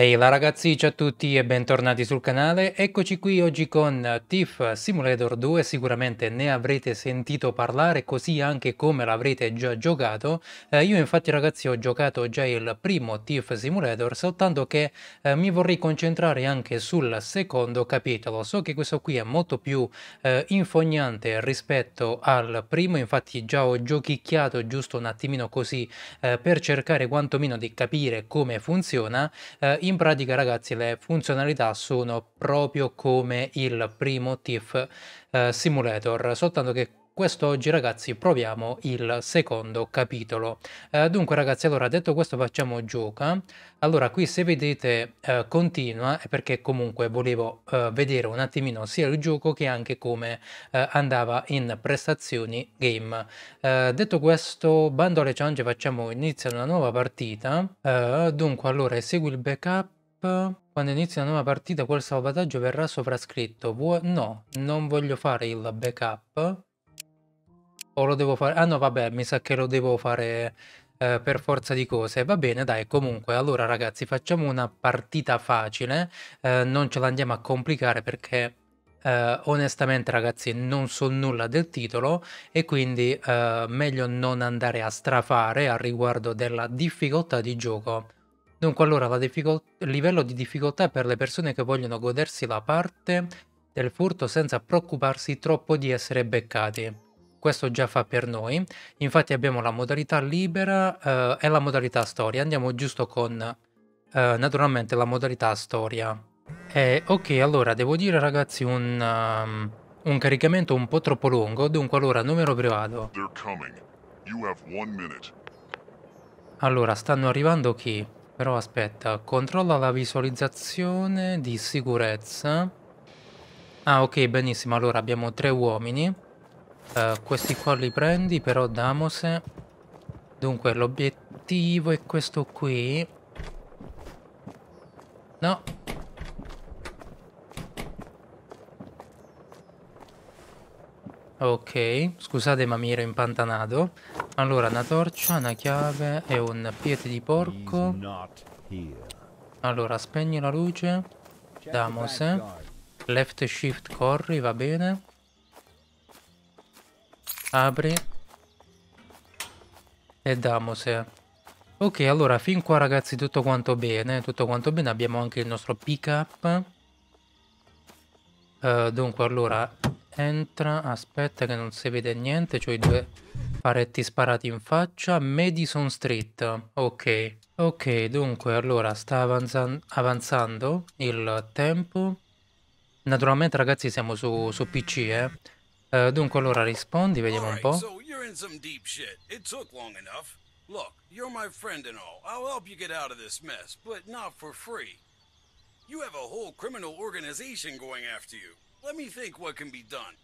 Ehi la ragazzi, ciao a tutti e bentornati sul canale. Eccoci qui oggi con Thief Simulator 2, sicuramente ne avrete sentito parlare, così anche come l'avrete già giocato. Eh, io infatti ragazzi ho giocato già il primo Thief Simulator, soltanto che eh, mi vorrei concentrare anche sul secondo capitolo. So che questo qui è molto più eh, infognante rispetto al primo, infatti già ho giochicchiato giusto un attimino così eh, per cercare quantomeno di capire come funziona. Eh, in pratica ragazzi le funzionalità sono proprio come il primo TIFF eh, Simulator, soltanto che quest'oggi ragazzi proviamo il secondo capitolo. Eh, dunque ragazzi, allora detto questo facciamo gioca. Allora qui se vedete eh, continua è perché comunque volevo eh, vedere un attimino sia il gioco che anche come eh, andava in prestazioni game. Eh, detto questo, bando alle ciance facciamo iniziare una nuova partita. Eh, dunque allora segui il backup. Quando inizia una nuova partita quel salvataggio verrà sovrascritto. Vuo no, non voglio fare il backup. O lo devo fare? Ah no, vabbè, mi sa che lo devo fare eh, per forza di cose. Va bene, dai, comunque, allora ragazzi, facciamo una partita facile. Eh, non ce la andiamo a complicare perché... Uh, onestamente ragazzi non so nulla del titolo e quindi uh, meglio non andare a strafare a riguardo della difficoltà di gioco. Dunque allora il livello di difficoltà è per le persone che vogliono godersi la parte del furto senza preoccuparsi troppo di essere beccati questo già fa per noi. Infatti abbiamo la modalità libera eh, e la modalità storia. Andiamo giusto con eh, naturalmente la modalità storia. E, ok, allora devo dire ragazzi un, um, un caricamento un po' troppo lungo, dunque allora numero privato. Allora, stanno arrivando chi? Però aspetta, controlla la visualizzazione di sicurezza. Ah ok, benissimo, allora abbiamo tre uomini. Uh, questi qua li prendi però Damose. Dunque l'obiettivo è questo qui. No. Ok, scusate ma mi ero impantanato. Allora, una torcia, una chiave e un piede di porco. Allora, spegni la luce. Damose. Left shift corri, va bene. Apri. E damose. Ok, allora fin qua ragazzi tutto quanto bene, tutto quanto bene, abbiamo anche il nostro pick up. Uh, dunque allora entra, aspetta che non si vede niente, cioè i due paretti sparati in faccia, Madison Street, ok. Ok, dunque allora sta avanzan avanzando il tempo. Naturalmente ragazzi siamo su, su PC eh. Uh, dunque allora rispondi, vediamo un po'. So you're in some deep shit. It took long enough. Look, you're my friend and all. I'll help you get out of this mess, but not for free. You have a whole criminal organization going after you. Let me think what can be done.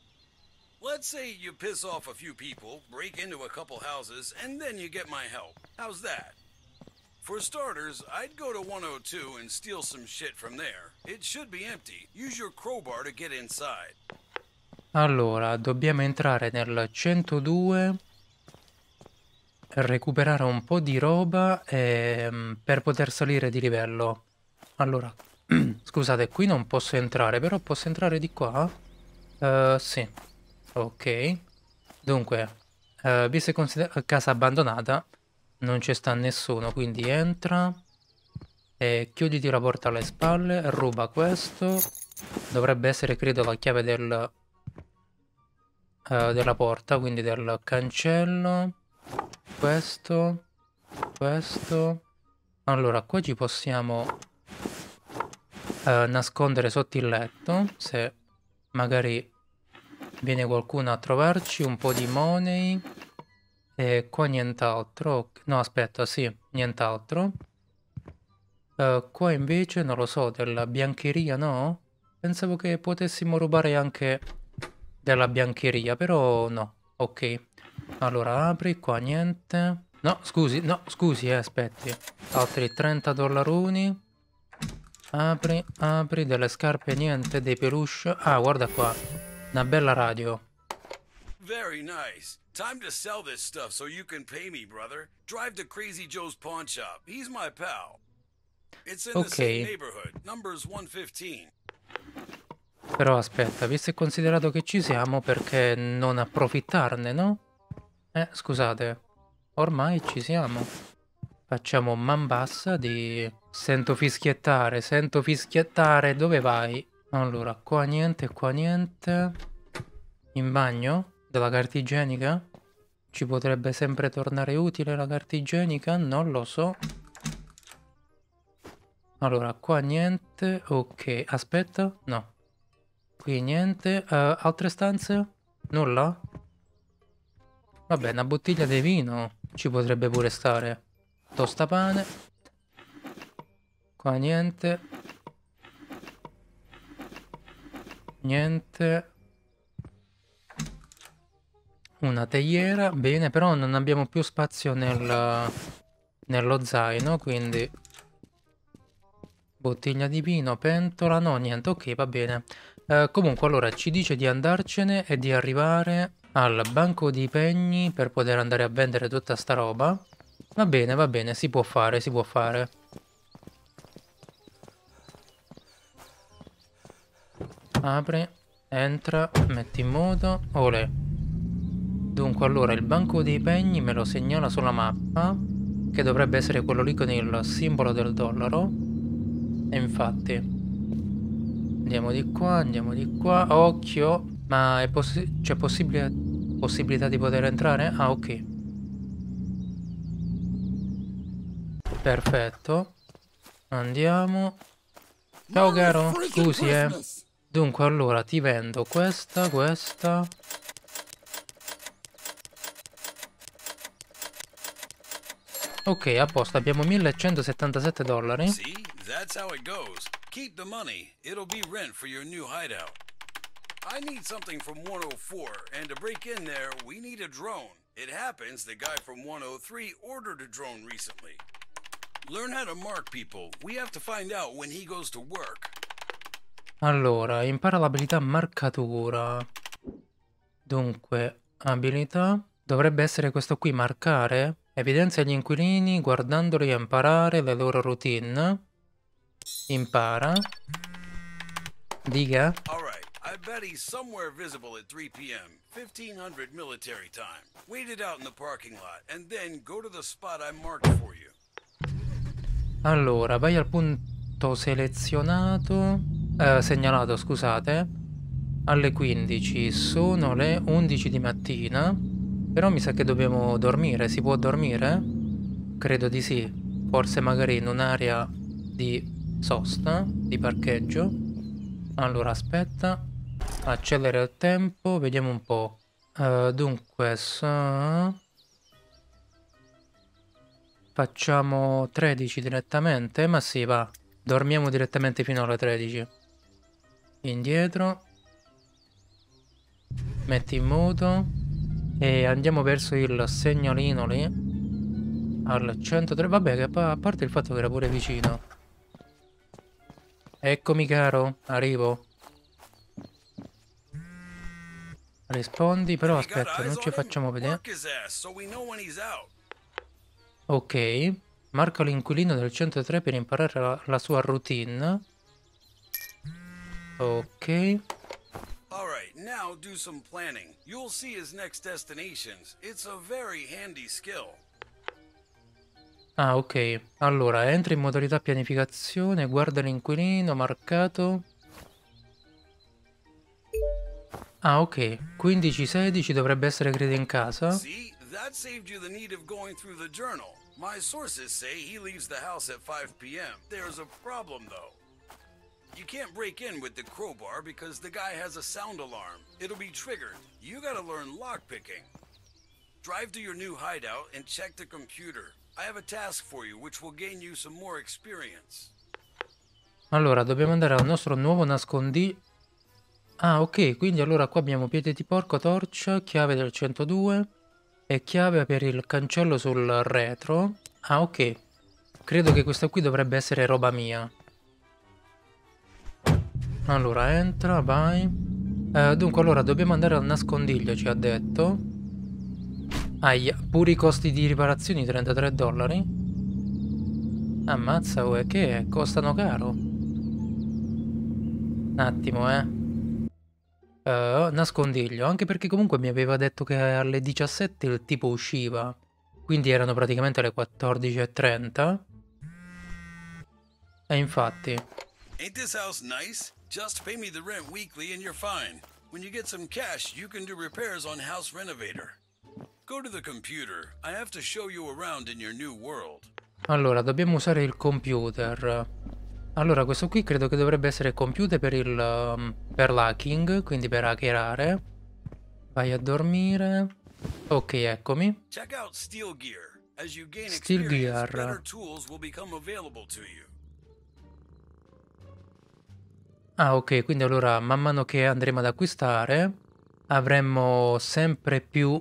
Let's say you piss off a few people, break into a couple houses, and then you get my help. How's that? For starters, I'd go to 102 and steal some shit from there. It should be empty. Use your crowbar to get inside. Allora, dobbiamo entrare nel 102 recuperare un po' di roba e, ehm, per poter salire di livello. Allora, scusate, qui non posso entrare, però posso entrare di qua? Uh, sì. Ok. Dunque, uh, visto che casa abbandonata, non ci sta nessuno, quindi entra e chiuditi la porta alle spalle, ruba questo. Dovrebbe essere, credo, la chiave del uh, della porta, quindi del cancello. Questo, questo. Allora, qua ci possiamo uh, nascondere sotto il letto, se magari viene qualcuno a trovarci, un po' di money. E qua nient'altro. No, aspetta, sì, nient'altro. Uh, qua invece, non lo so, della biancheria, no? Pensavo che potessimo rubare anche della biancheria, però no. Ok. Allora apri, qua niente. No, scusi, no, scusi, eh, aspetti. Altri 30 dollaroni. Apri, apri, delle scarpe niente, dei peluche. Ah, guarda qua. Una bella radio. Very nice. Time to sell this stuff so you can pay me, brother. Drive to Crazy Joe's pawn shop. He's my pal. Ok. Però aspetta, visto e considerato che ci siamo, perché non approfittarne, no? Eh, scusate. Ormai ci siamo. Facciamo man bassa di... Sento fischiettare, sento fischiettare. Dove vai? Allora, qua niente, qua niente. In bagno? Della carta igienica? Ci potrebbe sempre tornare utile la carta igienica? Non lo so. Allora, qua niente. Ok, aspetta. No. Qui niente. Uh, altre stanze? Nulla? Vabbè, una bottiglia di vino ci potrebbe pure stare. Tostapane. Qua niente. Niente. Una teiera, bene, però non abbiamo più spazio nel, nello zaino, quindi... Bottiglia di vino, pentola, no, niente, ok, va bene. Eh, comunque, allora, ci dice di andarcene e di arrivare al banco di pegni per poter andare a vendere tutta sta roba. Va bene, va bene, si può fare, si può fare. Apri, entra, metti in moto, ole. Dunque allora il banco dei pegni me lo segnala sulla mappa che dovrebbe essere quello lì con il simbolo del dollaro e infatti andiamo di qua, andiamo di qua, occhio. Ma possi c'è possibile possibilità di poter entrare? Ah ok. Perfetto. Andiamo. Ciao caro scusi eh. Dunque allora ti vendo questa, questa. Ok, a posto, abbiamo 1177 dollari. See, that's how it goes. Keep the money. It'll be rent for your new hideout. I need something from 104, and to break in there, we need a drone. It happens the guy from 103 ordered a drone recently. Learn how to mark people. We have to find out when he goes to work. Allora, impara l'abilità marcatura. Dunque, abilità. Dovrebbe essere questo qui, marcare. Evidenzia gli inquilini guardandoli imparare le loro routine. Impara. Diga. I bet he's somewhere visible at 3 p.m. 1500 military time. Wait it out in the parking lot and then go to the spot I marked for you. Allora, vai al punto selezionato, eh, segnalato, scusate, alle 15. Sono le 11 di mattina. Però mi sa che dobbiamo dormire. Si può dormire? Credo di sì. Forse magari in un'area di sosta, di parcheggio. Allora, aspetta. Accelera il tempo. Vediamo un po'. Uh, dunque, so... Facciamo 13 direttamente? Ma sì, va. Dormiamo direttamente fino alle 13. Indietro. Metti in moto. E andiamo verso il segnalino lì. Al 103. Vabbè, che a parte il fatto che era pure vicino. Eccomi caro, arrivo. Rispondi, però aspetta, non ci facciamo vedere. Ok. Marca l'inquilino del 103 per imparare la, la sua routine. Ok. Alright, now do some planning. You'll see his next destinations. It's a very handy skill. Ah, ok. Allora, entra in modalità pianificazione, guarda l'inquilino, marcato. Ah, ok. 15-16 dovrebbe essere credo in casa. See, that saved you the need of going through the journal. My sources say he leaves the house at 5 p.m. There's a problem, though. You can't break in with the crowbar because the guy has a sound alarm. It'll be triggered. You gotta learn lockpicking. Drive to your new hideout and check the computer. I have a task for you which will gain you some more experience. Allora, dobbiamo andare al nostro nuovo nascondiglio. Ah, ok, quindi allora qua abbiamo piede di porco, torcia, chiave del 102 e chiave per il cancello sul retro. Ah, ok. Credo che questa qui dovrebbe essere roba mia. Allora, entra, vai. Eh, dunque, allora, dobbiamo andare al nascondiglio, ci ha detto. Aia, pure i costi di riparazioni, 33 dollari. Ammazza, uè, che è? Costano caro. Un attimo, eh. Uh, nascondiglio, anche perché comunque mi aveva detto che alle 17 il tipo usciva. Quindi erano praticamente le 14.30. E infatti... Ain't this house nice? Just pay me the rent weekly and you're fine. When you get some cash, you can do repairs on House Renovator. Go to the computer. I have to show you around in your new world. Allora, dobbiamo usare il computer. Allora, questo qui credo che dovrebbe essere computer per il um, per l'hacking, quindi per hackerare. Vai a dormire. Ok, eccomi. Steel Gear. Ah, ok, quindi allora man mano che andremo ad acquistare avremo sempre più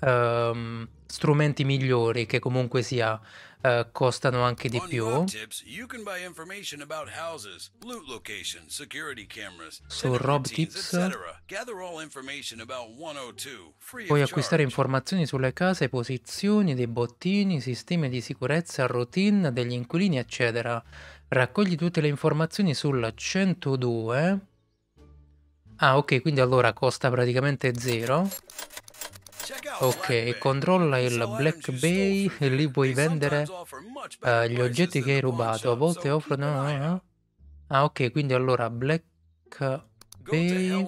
um, strumenti migliori che comunque sia uh, costano anche di più. Su Rob Tips puoi acquistare informazioni sulle case, posizioni dei bottini, sistemi di sicurezza, routine degli inquilini, eccetera. Raccogli tutte le informazioni sul 102. Ah, ok, quindi allora costa praticamente zero. Ok, controlla il Black Bay e lì puoi vendere uh, gli oggetti che hai rubato. A volte offrono... Uh, ah, ok, quindi allora Black Bay...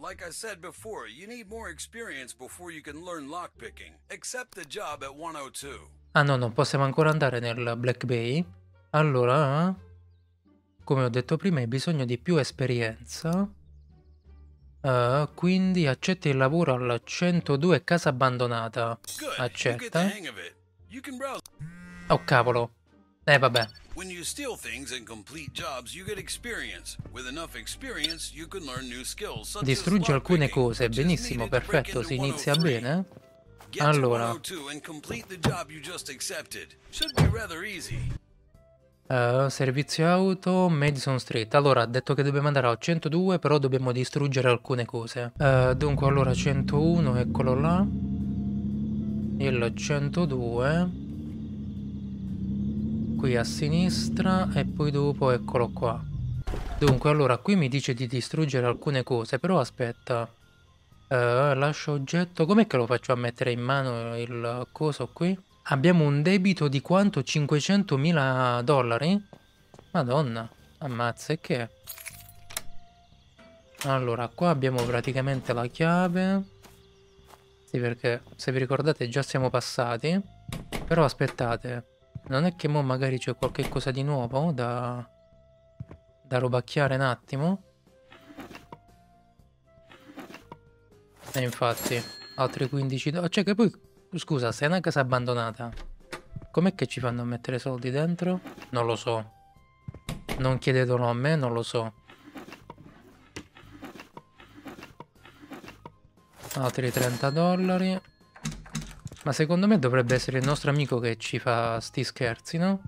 Like I said before, you need more experience before you can learn lockpicking. Accept the job at 102. Ah no, non possiamo ancora andare nel Black Bay. Allora, come ho detto prima, hai bisogno di più esperienza. Uh, quindi accetta il lavoro al 102 casa abbandonata. Accetta. Oh cavolo. Eh vabbè. Distrugge alcune cose, benissimo, perfetto, si inizia bene. Allora. Uh, servizio auto, Madison Street. Allora, ha detto che dobbiamo andare al 102, però dobbiamo distruggere alcune cose. Uh, dunque, allora, 101, eccolo là. Il 102. Qui a sinistra e poi dopo, eccolo qua. Dunque, allora, qui mi dice di distruggere alcune cose, però aspetta. Uh, lascio oggetto. Com'è che lo faccio a mettere in mano il coso qui? Abbiamo un debito di quanto? 500.000 dollari? Madonna, ammazza, e che? Allora, qua abbiamo praticamente la chiave. Sì, perché se vi ricordate già siamo passati. Però aspettate, non è che mo magari c'è qualche cosa di nuovo da, da robacchiare un attimo? E infatti, altri 15 dollari. Cioè che poi Scusa, se è una casa abbandonata, com'è che ci fanno a mettere soldi dentro? Non lo so. Non chiedetelo a me, non lo so. Altri 30 dollari. Ma secondo me dovrebbe essere il nostro amico che ci fa sti scherzi, no?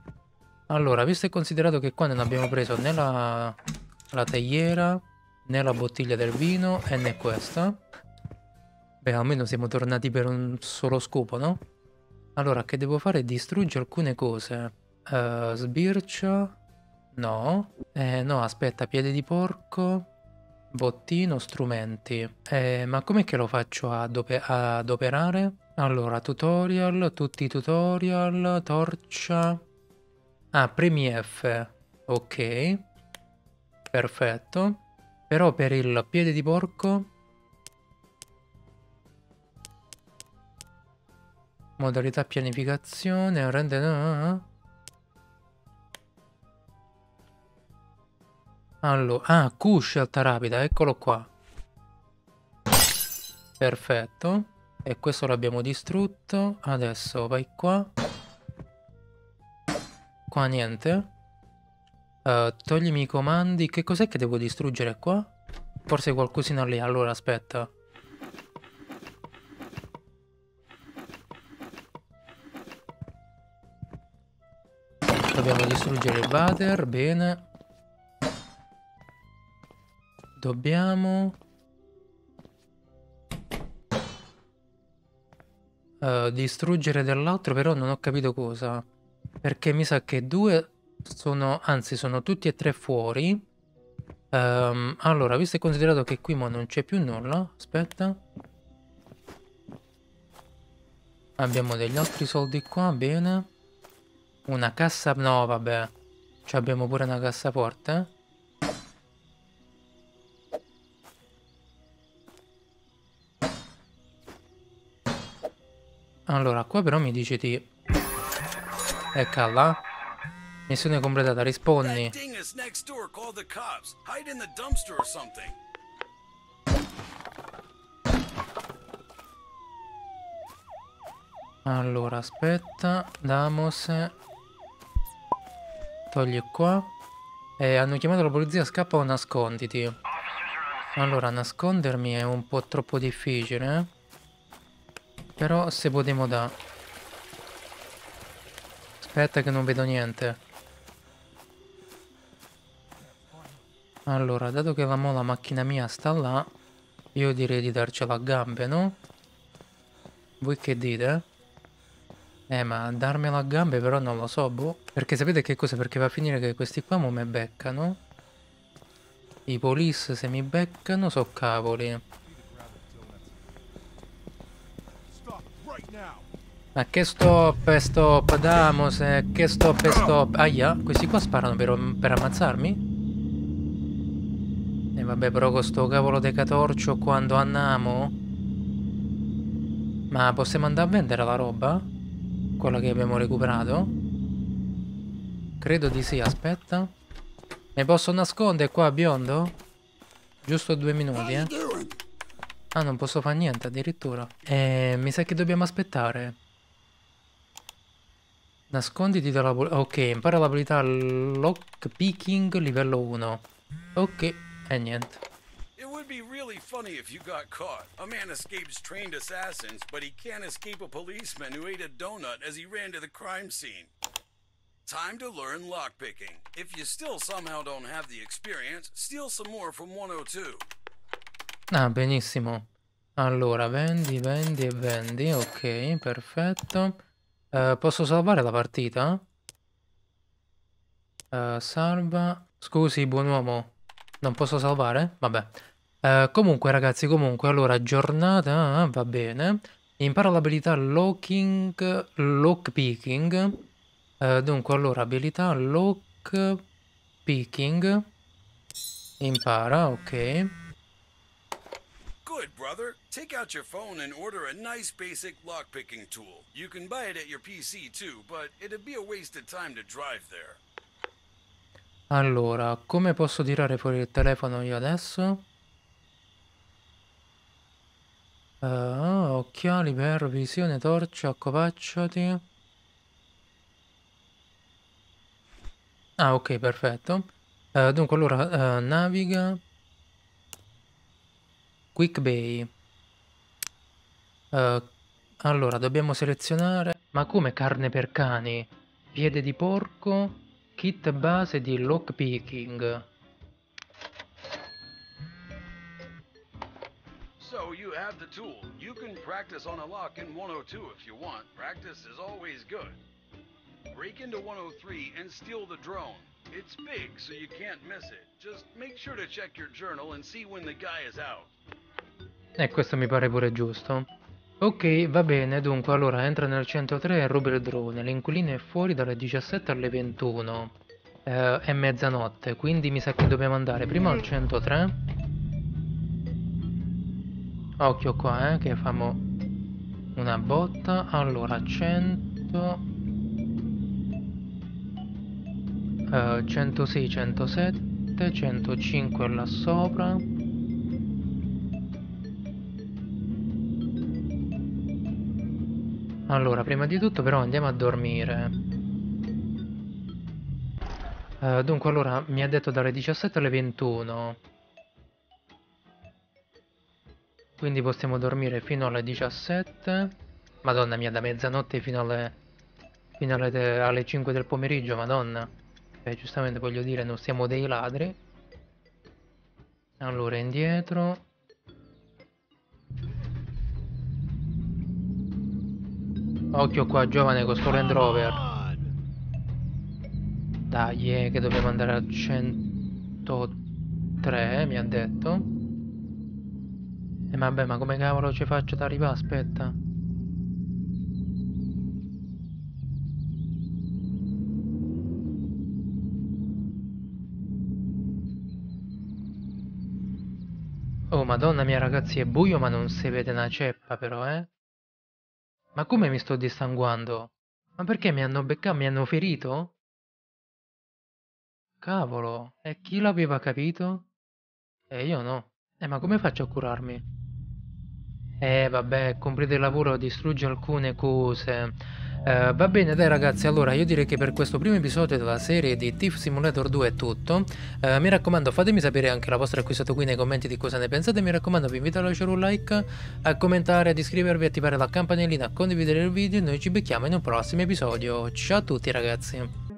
Allora, visto e considerato che qua non abbiamo preso né la, la teiera, né la bottiglia del vino e né questa. Beh, almeno siamo tornati per un solo scopo, no? Allora, che devo fare? Distrugge alcune cose. Uh, sbircia. No. Eh, no, aspetta, piede di porco. Bottino, strumenti. Eh, ma com'è che lo faccio ad, op ad operare? Allora, tutorial, tutti i tutorial, torcia. Ah, premi F. Ok. Perfetto. Però per il piede di porco Modalità pianificazione, rende... Allora, ah, Q scelta rapida, eccolo qua. Perfetto. E questo l'abbiamo distrutto. Adesso vai qua. Qua niente. Uh, toglimi i comandi. Che cos'è che devo distruggere qua? Forse qualcosina lì. Allora, aspetta. Dobbiamo distruggere il water, bene. Dobbiamo... Uh, distruggere dell'altro, però non ho capito cosa. Perché mi sa che due sono, anzi sono tutti e tre fuori. Um, allora, visto e considerato che qui non c'è più nulla, aspetta. Abbiamo degli altri soldi qua, bene. Una cassa, no vabbè. Ci abbiamo pure una cassaforte. Allora, qua però mi dice di... Eccola. Missione completata, rispondi. Allora, aspetta. Damos. Togli qua. E hanno chiamato la polizia, scappa o nasconditi. Allora, nascondermi è un po' troppo difficile, eh? Però se potremo da... Aspetta che non vedo niente. Allora, dato che la mola macchina mia sta là, io direi di darcela a gambe, no? Voi che dite? Eh, ma darmela a gambe però non lo so, boh. Perché sapete che cosa? Perché va a finire che questi qua mo me beccano. I police se mi beccano so cavoli. Ma che stop, stop, Damos, che stop e stop. Aia, questi qua sparano per, per ammazzarmi? E vabbè però con sto cavolo di catorcio quando andiamo Ma possiamo andare a vendere la roba? Quella che abbiamo recuperato? Credo di sì, aspetta Mi posso nascondere qua biondo? Giusto due minuti eh Ah non posso fare niente addirittura eh, Mi sa che dobbiamo aspettare Nasconditi dalla... Ok, impara l'abilità lockpicking livello 1 Ok E niente. Be really funny if you got caught. A man escapes trained assassins, but he can't escape a policeman who ate a donut as he ran to the crime scene. Time to learn lockpicking. If you still somehow don't have the experience, steal some more from 102. Ah, benissimo. Allora, vendi, vendi e vendi. Ok, perfetto. Uh, posso salvare la partita? Uh, salva. Scusi, buon uomo. Non posso salvare? Vabbè. Eh, comunque ragazzi, comunque, allora, giornata, va bene. Impara l'abilità locking, lockpicking. Eh, dunque, allora, abilità lockpicking. Impara, ok. Good, brother. Take out your phone and order a nice basic lockpicking tool. You can buy it at your PC too, but it'd be a waste of time to drive there. Allora, come posso tirare fuori il telefono io adesso? Uh, occhiali per visione, torcia, accovacciati. Ah, ok, perfetto. Uh, dunque, allora, uh, naviga. Quick Bay. allora, dobbiamo selezionare... Ma come carne per cani? Piede di porco... Kit base di lockpicking. You have the tool. You can practice on a lock in 102 if you want. Practice is always good. Break into 103 and steal the drone. It's big, so you can't miss it. Just make sure to check your journal and see when the guy is out. E questo mi pare pure giusto. Ok, va bene, dunque allora entra nel 103 e ruba il drone, l'inquilino è fuori dalle 17 alle 21 eh, è mezzanotte, quindi mi sa che dobbiamo andare prima al 103 Occhio qua, eh, che famo una botta Allora, 100 uh, 106, 107 105 là sopra Allora, prima di tutto però andiamo a dormire. Uh, dunque, allora, mi ha detto dalle 17 alle 21. Quindi possiamo dormire fino alle 17. Madonna mia, da mezzanotte fino alle, fino alle, alle 5 del pomeriggio, madonna. Eh, giustamente voglio dire, non siamo dei ladri. Allora, indietro. Occhio qua giovane con sto Land Rover Dai, eh, che dobbiamo andare a 103, mi ha detto. E vabbè, ma come cavolo ci faccio ad arrivare? Aspetta. Oh, madonna mia ragazzi, è buio ma non si vede una ceppa però, eh? Ma come mi sto dissanguando? Ma perché mi hanno beccato? Mi hanno ferito? Cavolo, e chi l'aveva capito? E io no. Eh, ma come faccio a curarmi? Eh, vabbè, comprite il lavoro distrugge alcune cose. Eh, va bene, dai ragazzi, allora io direi che per questo primo episodio della serie di Thief Simulator 2 è tutto. Eh, mi raccomando, fatemi sapere anche la vostra qui sotto qui nei commenti di cosa ne pensate. Mi raccomando, vi invito a lasciare un like, a commentare, ad iscrivervi, attivare la campanellina, a condividere il video e noi ci becchiamo in un prossimo episodio. Ciao a tutti ragazzi!